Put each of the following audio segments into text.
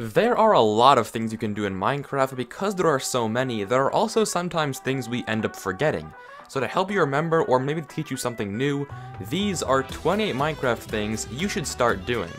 There are a lot of things you can do in Minecraft, because there are so many, there are also sometimes things we end up forgetting. So to help you remember, or maybe teach you something new, these are 28 Minecraft things you should start doing.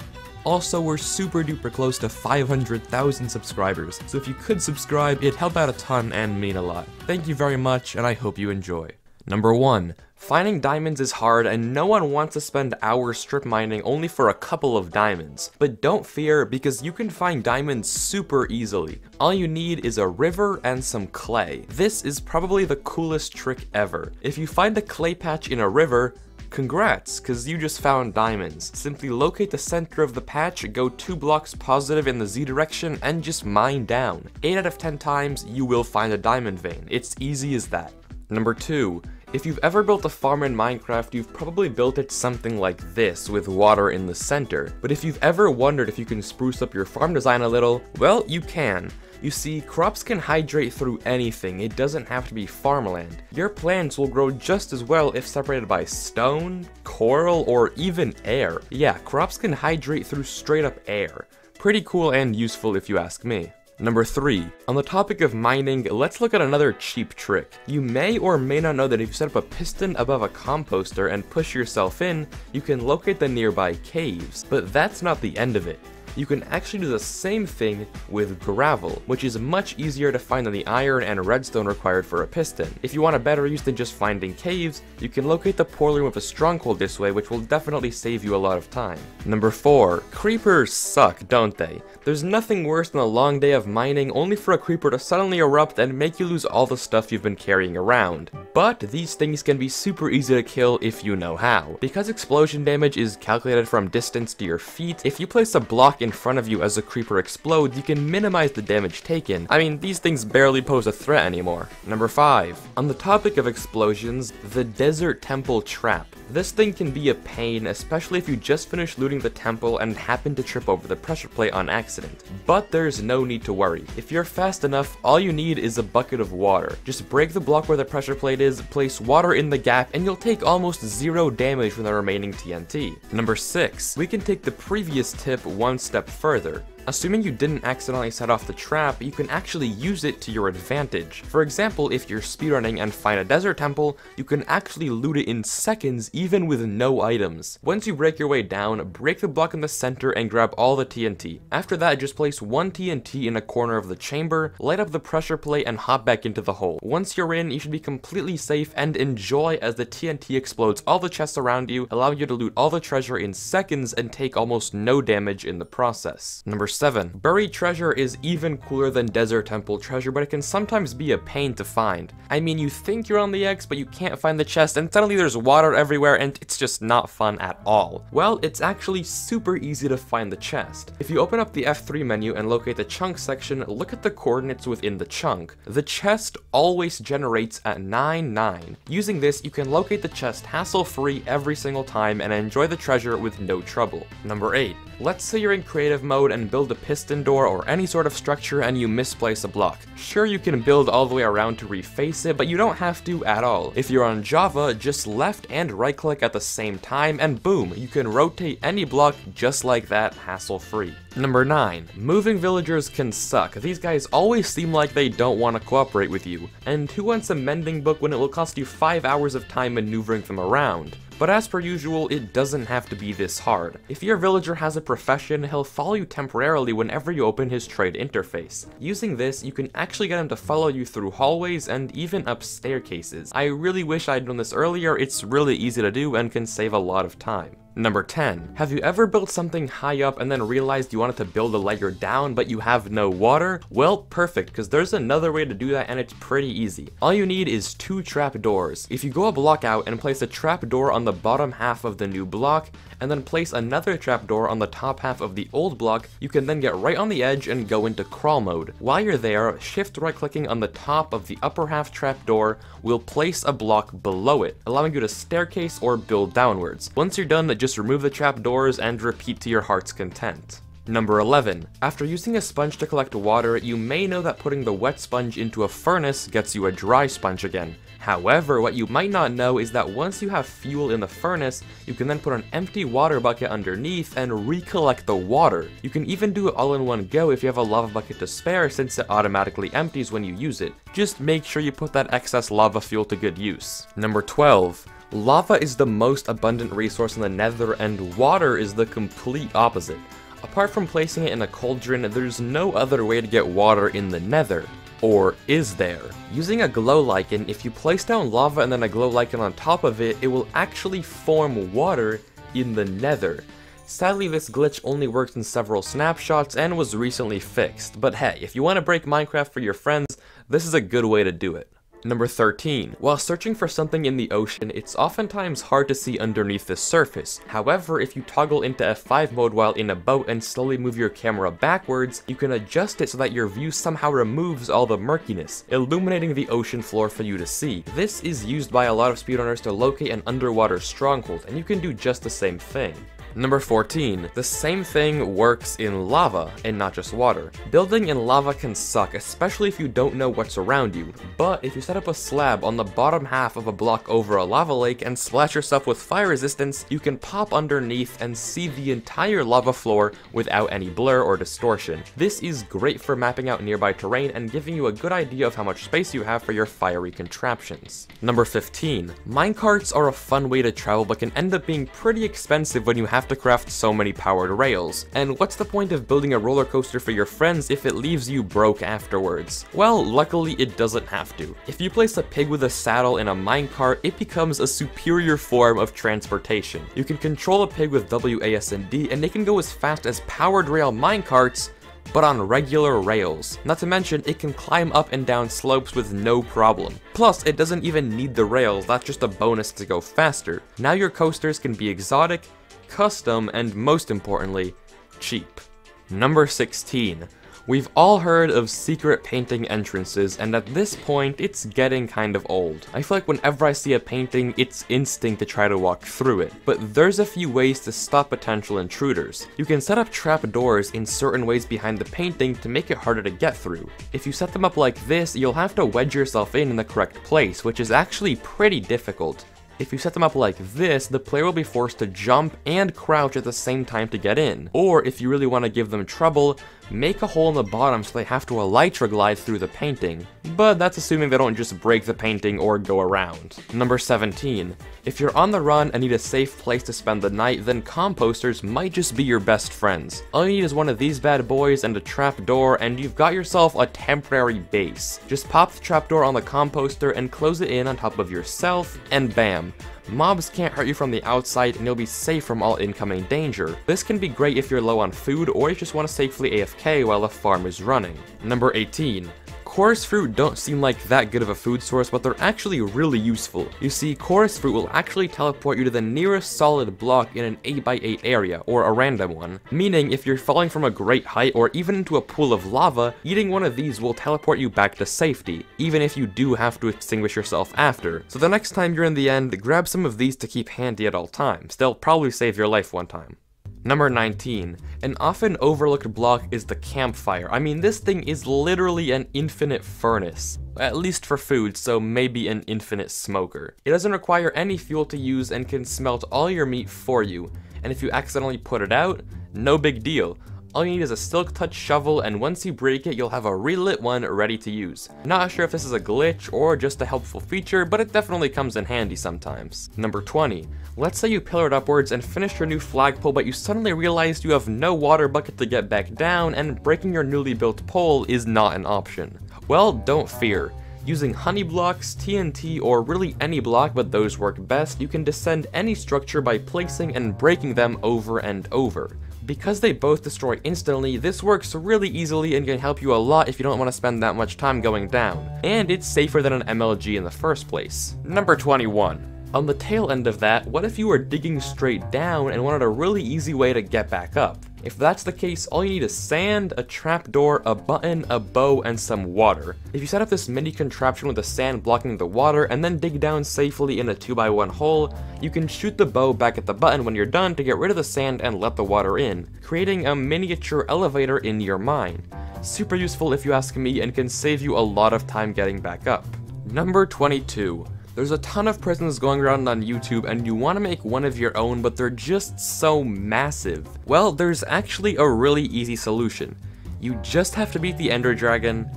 Also, we're super duper close to 500,000 subscribers, so if you could subscribe, it'd help out a ton and mean a lot. Thank you very much, and I hope you enjoy. Number 1. Finding diamonds is hard and no one wants to spend hours strip mining only for a couple of diamonds. But don't fear because you can find diamonds super easily. All you need is a river and some clay. This is probably the coolest trick ever. If you find a clay patch in a river, Congrats, cause you just found diamonds. Simply locate the center of the patch, go 2 blocks positive in the Z direction, and just mine down. 8 out of 10 times, you will find a diamond vein. It's easy as that. Number 2. If you've ever built a farm in Minecraft, you've probably built it something like this, with water in the center. But if you've ever wondered if you can spruce up your farm design a little, well, you can. You see, crops can hydrate through anything, it doesn't have to be farmland. Your plants will grow just as well if separated by stone, coral, or even air. Yeah, crops can hydrate through straight up air. Pretty cool and useful if you ask me. Number 3. On the topic of mining, let's look at another cheap trick. You may or may not know that if you set up a piston above a composter and push yourself in, you can locate the nearby caves, but that's not the end of it you can actually do the same thing with gravel, which is much easier to find than the iron and redstone required for a piston. If you want a better use than just finding caves, you can locate the poor with a stronghold this way, which will definitely save you a lot of time. Number 4. Creepers suck, don't they? There's nothing worse than a long day of mining only for a creeper to suddenly erupt and make you lose all the stuff you've been carrying around. But these things can be super easy to kill if you know how. Because explosion damage is calculated from distance to your feet, if you place a block in front of you as the creeper explodes, you can minimize the damage taken. I mean, these things barely pose a threat anymore. Number 5. On the topic of explosions, the Desert Temple Trap. This thing can be a pain, especially if you just finished looting the temple and happen to trip over the pressure plate on accident. But there's no need to worry. If you're fast enough, all you need is a bucket of water. Just break the block where the pressure plate is, place water in the gap, and you'll take almost zero damage from the remaining TNT. Number 6. We can take the previous tip one step further. Assuming you didn't accidentally set off the trap, you can actually use it to your advantage. For example, if you're speedrunning and find a desert temple, you can actually loot it in seconds even with no items. Once you break your way down, break the block in the center and grab all the TNT. After that, just place one TNT in a corner of the chamber, light up the pressure plate and hop back into the hole. Once you're in, you should be completely safe and enjoy as the TNT explodes all the chests around you, allowing you to loot all the treasure in seconds and take almost no damage in the process. Number 7. Buried treasure is even cooler than Desert Temple treasure, but it can sometimes be a pain to find. I mean, you think you're on the X, but you can't find the chest, and suddenly there's water everywhere, and it's just not fun at all. Well, it's actually super easy to find the chest. If you open up the F3 menu and locate the chunk section, look at the coordinates within the chunk. The chest always generates at 9, 9. Using this, you can locate the chest hassle-free every single time and enjoy the treasure with no trouble. Number 8. Let's say you're in creative mode and build a piston door or any sort of structure and you misplace a block. Sure, you can build all the way around to reface it, but you don't have to at all. If you're on Java, just left and right click at the same time and boom, you can rotate any block just like that, hassle-free. Number 9. Moving villagers can suck. These guys always seem like they don't want to cooperate with you. And who wants a mending book when it will cost you 5 hours of time maneuvering them around? But as per usual, it doesn't have to be this hard. If your villager has a profession, he'll follow you temporarily whenever you open his trade interface. Using this, you can actually get him to follow you through hallways and even up staircases. I really wish I'd done this earlier, it's really easy to do and can save a lot of time. Number 10. Have you ever built something high up and then realized you wanted to build a layer down but you have no water? Well, perfect, because there's another way to do that and it's pretty easy. All you need is two trap doors. If you go a block out and place a trap door on the bottom half of the new block, and then place another trapdoor on the top half of the old block, you can then get right on the edge and go into crawl mode. While you're there, shift right clicking on the top of the upper half trapdoor will place a block below it, allowing you to staircase or build downwards. Once you're done, just remove the trapdoors and repeat to your heart's content. Number 11. After using a sponge to collect water, you may know that putting the wet sponge into a furnace gets you a dry sponge again. However, what you might not know is that once you have fuel in the furnace, you can then put an empty water bucket underneath and recollect the water. You can even do it all in one go if you have a lava bucket to spare since it automatically empties when you use it. Just make sure you put that excess lava fuel to good use. Number 12. Lava is the most abundant resource in the nether and water is the complete opposite. Apart from placing it in a cauldron, there's no other way to get water in the nether. Or is there? Using a glow lichen, if you place down lava and then a glow lichen on top of it, it will actually form water in the nether. Sadly, this glitch only worked in several snapshots and was recently fixed, but hey, if you want to break Minecraft for your friends, this is a good way to do it. Number 13. While searching for something in the ocean, it's oftentimes hard to see underneath the surface. However, if you toggle into F5 mode while in a boat and slowly move your camera backwards, you can adjust it so that your view somehow removes all the murkiness, illuminating the ocean floor for you to see. This is used by a lot of speedrunners to locate an underwater stronghold, and you can do just the same thing. Number 14. The same thing works in lava, and not just water. Building in lava can suck, especially if you don't know what's around you, but if you set up a slab on the bottom half of a block over a lava lake and splash yourself with fire resistance, you can pop underneath and see the entire lava floor without any blur or distortion. This is great for mapping out nearby terrain and giving you a good idea of how much space you have for your fiery contraptions. Number 15. Minecarts are a fun way to travel but can end up being pretty expensive when you have have to craft so many powered rails. And what's the point of building a roller coaster for your friends if it leaves you broke afterwards? Well, luckily it doesn't have to. If you place a pig with a saddle in a minecart, it becomes a superior form of transportation. You can control a pig with WASD and they can go as fast as powered rail minecarts, but on regular rails. Not to mention, it can climb up and down slopes with no problem. Plus, it doesn't even need the rails, that's just a bonus to go faster. Now your coasters can be exotic, custom, and most importantly, cheap. Number 16. We've all heard of secret painting entrances, and at this point, it's getting kind of old. I feel like whenever I see a painting, it's instinct to try to walk through it. But there's a few ways to stop potential intruders. You can set up trapdoors in certain ways behind the painting to make it harder to get through. If you set them up like this, you'll have to wedge yourself in in the correct place, which is actually pretty difficult. If you set them up like this, the player will be forced to jump and crouch at the same time to get in. Or if you really want to give them trouble, make a hole in the bottom so they have to elytra glide through the painting. But that's assuming they don't just break the painting or go around. Number 17. If you're on the run and need a safe place to spend the night, then composters might just be your best friends. All you need is one of these bad boys and a trap door, and you've got yourself a temporary base. Just pop the trapdoor on the composter and close it in on top of yourself, and bam, Mobs can't hurt you from the outside and you'll be safe from all incoming danger. This can be great if you're low on food or you just want to safely AFK while the farm is running. Number 18. Chorus fruit don't seem like that good of a food source, but they're actually really useful. You see, chorus fruit will actually teleport you to the nearest solid block in an 8x8 area, or a random one. Meaning, if you're falling from a great height or even into a pool of lava, eating one of these will teleport you back to safety, even if you do have to extinguish yourself after. So the next time you're in the end, grab some of these to keep handy at all times. They'll probably save your life one time. Number 19. An often overlooked block is the campfire. I mean, this thing is literally an infinite furnace. At least for food, so maybe an infinite smoker. It doesn't require any fuel to use and can smelt all your meat for you. And if you accidentally put it out, no big deal. All you need is a Silk Touch shovel, and once you break it, you'll have a relit one ready to use. Not sure if this is a glitch or just a helpful feature, but it definitely comes in handy sometimes. Number 20. Let's say you pillared upwards and finished your new flagpole, but you suddenly realized you have no water bucket to get back down, and breaking your newly built pole is not an option. Well, don't fear. Using honey blocks, TNT, or really any block but those work best, you can descend any structure by placing and breaking them over and over. Because they both destroy instantly, this works really easily and can help you a lot if you don't want to spend that much time going down. And it's safer than an MLG in the first place. Number 21. On the tail end of that, what if you were digging straight down and wanted a really easy way to get back up? If that's the case, all you need is sand, a trapdoor, a button, a bow, and some water. If you set up this mini contraption with the sand blocking the water and then dig down safely in a 2x1 hole, you can shoot the bow back at the button when you're done to get rid of the sand and let the water in, creating a miniature elevator in your mine. Super useful if you ask me and can save you a lot of time getting back up. Number 22. There's a ton of prisons going around on YouTube and you want to make one of your own but they're just so massive. Well, there's actually a really easy solution. You just have to beat the Ender Dragon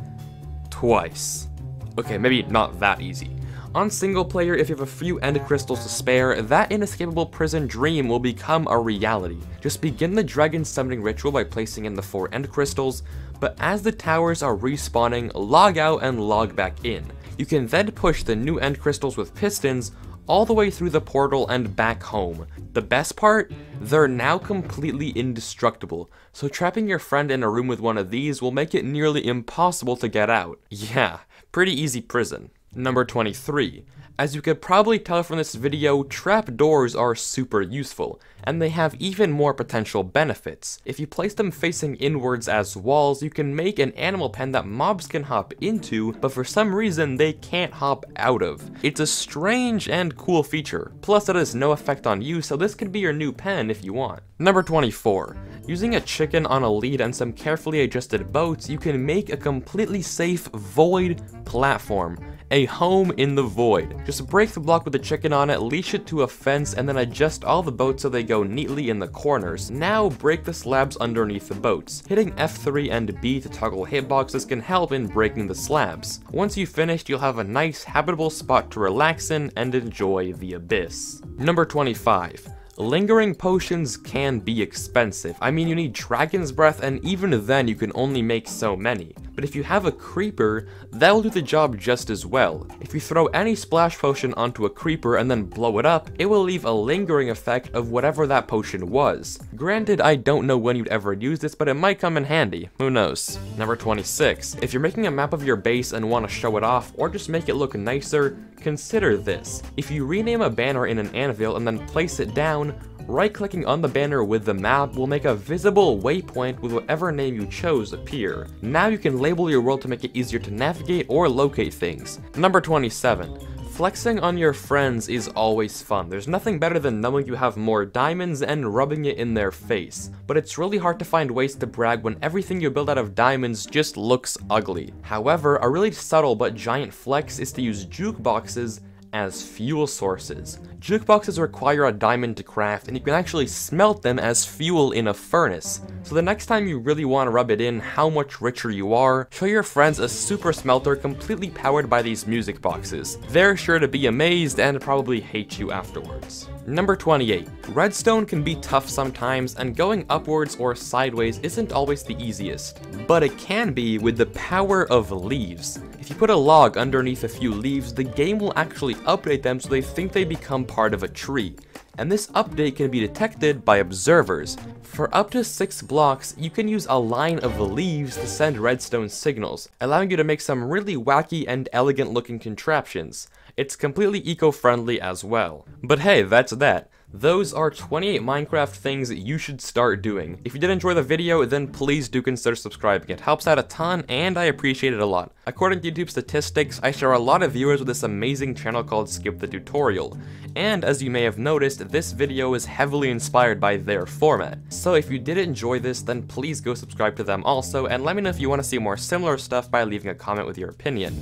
twice. Okay, maybe not that easy. On single player, if you have a few end crystals to spare, that inescapable prison dream will become a reality. Just begin the dragon summoning ritual by placing in the four end crystals, but as the towers are respawning, log out and log back in. You can then push the new end crystals with pistons all the way through the portal and back home. The best part? They're now completely indestructible, so trapping your friend in a room with one of these will make it nearly impossible to get out. Yeah, pretty easy prison. Number 23. As you could probably tell from this video, trapdoors are super useful, and they have even more potential benefits. If you place them facing inwards as walls, you can make an animal pen that mobs can hop into, but for some reason they can't hop out of. It's a strange and cool feature, plus it has no effect on you, so this could be your new pen if you want. Number 24. Using a chicken on a lead and some carefully adjusted boats, you can make a completely safe void platform a home in the void. Just break the block with the chicken on it, leash it to a fence, and then adjust all the boats so they go neatly in the corners. Now break the slabs underneath the boats. Hitting F3 and B to toggle hitboxes can help in breaking the slabs. Once you've finished, you'll have a nice habitable spot to relax in and enjoy the abyss. Number 25. Lingering potions can be expensive. I mean, you need Dragon's Breath, and even then you can only make so many. But if you have a Creeper, that will do the job just as well. If you throw any Splash Potion onto a Creeper and then blow it up, it will leave a lingering effect of whatever that potion was. Granted, I don't know when you'd ever use this, but it might come in handy. Who knows? Number 26. If you're making a map of your base and want to show it off, or just make it look nicer, consider this. If you rename a banner in an anvil and then place it down, Right-clicking on the banner with the map will make a visible waypoint with whatever name you chose appear. Now you can label your world to make it easier to navigate or locate things. Number 27. Flexing on your friends is always fun. There's nothing better than knowing you have more diamonds and rubbing it in their face. But it's really hard to find ways to brag when everything you build out of diamonds just looks ugly. However, a really subtle but giant flex is to use jukeboxes as fuel sources. Jukeboxes require a diamond to craft, and you can actually smelt them as fuel in a furnace. So the next time you really want to rub it in how much richer you are, show your friends a super smelter completely powered by these music boxes. They're sure to be amazed and probably hate you afterwards. Number 28. Redstone can be tough sometimes, and going upwards or sideways isn't always the easiest. But it can be with the power of leaves. If you put a log underneath a few leaves, the game will actually update them so they think they become part of a tree. And this update can be detected by observers. For up to 6 blocks, you can use a line of leaves to send redstone signals, allowing you to make some really wacky and elegant looking contraptions. It's completely eco-friendly as well. But hey, that's that. Those are 28 Minecraft things you should start doing. If you did enjoy the video, then please do consider subscribing. It helps out a ton, and I appreciate it a lot. According to YouTube statistics, I share a lot of viewers with this amazing channel called Skip the Tutorial. And as you may have noticed, this video is heavily inspired by their format. So if you did enjoy this, then please go subscribe to them also, and let me know if you want to see more similar stuff by leaving a comment with your opinion.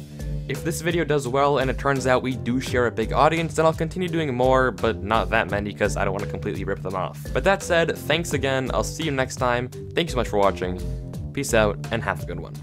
If this video does well and it turns out we do share a big audience, then I'll continue doing more, but not that many because I don't want to completely rip them off. But that said, thanks again, I'll see you next time, thanks so much for watching, peace out, and have a good one.